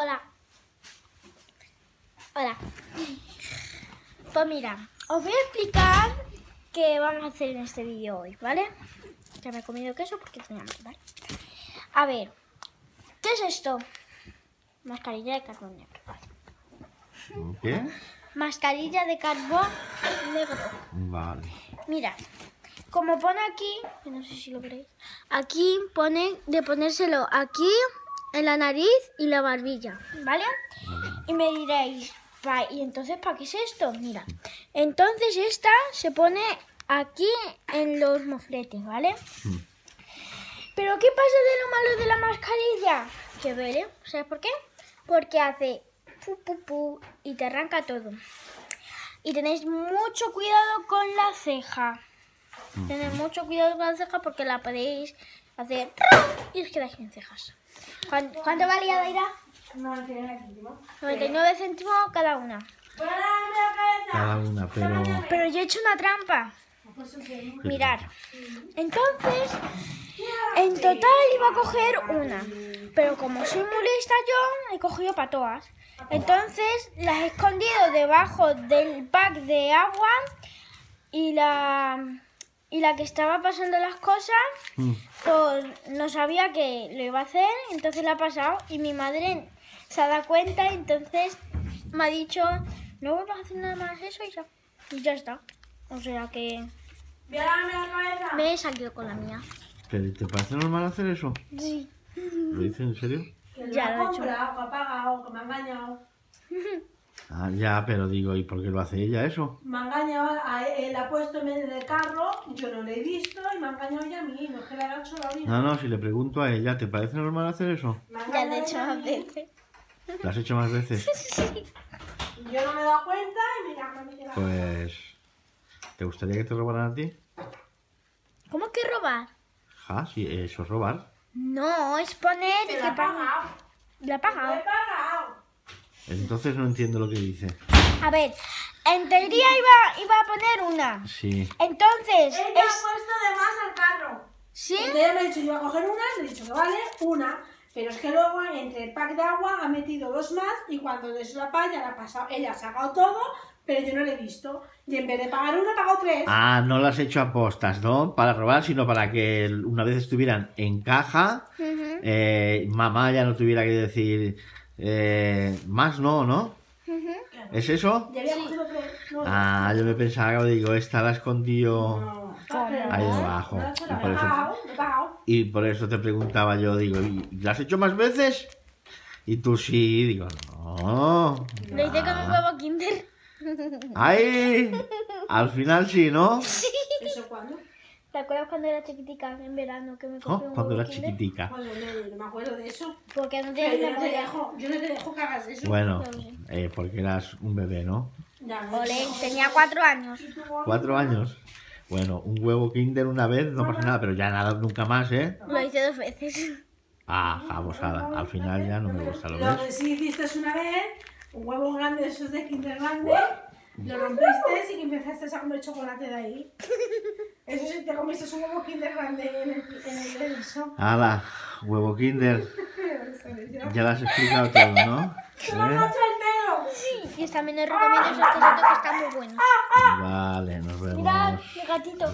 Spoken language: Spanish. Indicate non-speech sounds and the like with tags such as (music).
Hola. Hola. Pues mira, os voy a explicar qué vamos a hacer en este vídeo hoy, ¿vale? Que me he comido queso porque tenía hambre, ¿vale? A ver, ¿qué es esto? Mascarilla de carbón negro, ¿vale? ¿Qué? Mascarilla de carbón negro. Vale. Mira, como pone aquí, no sé si lo veréis, aquí pone de ponérselo aquí en la nariz y la barbilla, ¿vale? Y me diréis, "Pa- ¿y entonces para qué es esto? Mira, entonces esta se pone aquí en los mofletes, ¿vale? Mm. Pero ¿qué pasa de lo malo de la mascarilla? Que duele, ¿sabes por qué? Porque hace pu, pu, pu y te arranca todo. Y tenéis mucho cuidado con la ceja. Tened mucho cuidado con la ceja porque la podéis hacer y os quedáis sin cejas. ¿Cuán- ¿Cuánto valía, Daira? 99 céntimos cada una. Cada una, pero. Pero yo he hecho una trampa. Mirar. Entonces, en total iba a coger una. Pero como soy muy lista yo, he cogido para todas. Entonces las he escondido debajo del pack de agua y la y la que estaba pasando las cosas, Mm. pues no sabía que lo iba a hacer, entonces la ha pasado y mi madre se ha dado cuenta, entonces me ha dicho, no vuelvas a hacer nada más eso y ya, y ya está. O sea que me he salido con la mía. ¿Pero te parece normal hacer eso? Sí. ¿Lo dices en serio? Que Ya lo he hecho. comprado, que ha pagado, que me ha engañado. (laughs) Ah, ya, pero digo, ¿y por qué lo hace ella eso? Me ha engañado, a él ha puesto en medio del carro, yo no lo he visto y me ha engañado ella a mí, no es que le haga hecho la vida. No, no, si le pregunto a ella, ¿te parece normal hacer eso? Me ha Ya lo he hecho más mí. veces. ¿Lo has hecho más veces? (laughs) Yo no me he dado cuenta y mira, me ha la- Pues. ¿Te gustaría que te robaran a ti? ¿Cómo que robar? Ja, sí, eso es robar. No, es poner ha paga. pagado. La ha Lo pagado. he pagado. Entonces no entiendo lo que dice. A ver, en teoría iba, iba a poner una. Sí. Entonces, Ella es... ha puesto de más al carro. ¿Sí? Entonces ella me ha dicho, yo iba a coger una, le he dicho que vale, una. Pero es que luego entre el pack de agua ha metido dos más y cuando de la palla la ha pasado, ella ha sacado todo, pero yo no lo he visto. Y en vez de pagar una, ha pagado tres. Ah, no las has hecho a postas, ¿no? Para robar, sino para que una vez estuvieran en caja, eh, mamá ya no tuviera que decir eh, más no, ¿no? ¿Es eso? Ya Ah, yo me pensaba, digo, esta la escondió ahí debajo. Y por eso, y por te preguntaba yo, digo, ¿y ¿la has hecho más veces? Y tú sí, digo, no. Lo hice con un huevo kinder. ¡Ay! Al final sí, ¿no? (laughs) ¿Eso cuándo? ¿Te acuerdas cuando era chiquitica en verano que me Oh, cogí un cuando huevo era kinder? chiquitica. Bueno, no, no me acuerdo de eso. Porque no tienes yo no te dejo, yo no te dejo que hagas eso. Bueno, eh, porque eras un bebé, ¿no? Ya, no. Ole, tenía cuatro años. ¿Y tú, Cuatro años. Bueno, un huevo kinder una vez, no pasa nada, pero ya nada, nunca más, ¿eh? Lo hice dos veces. Ah, abusada. Al final ya no me gusta, ¿lo que sí hiciste una vez, un huevo grande de esos de Kinder grande, lo rompiste y que empezaste a comer chocolate de ahí. Eso sí, te comiste un huevo Kinder grande en el, en el eso. Hala, huevo kinder. (laughs) Ya lo has explicado todo, ¿no? ¡Te lo ¿Eh? hecho el pelo! Y también os recomiendo esos quesitos que están muy buenos. Vale, nos Mirad, vemos. mi gatito.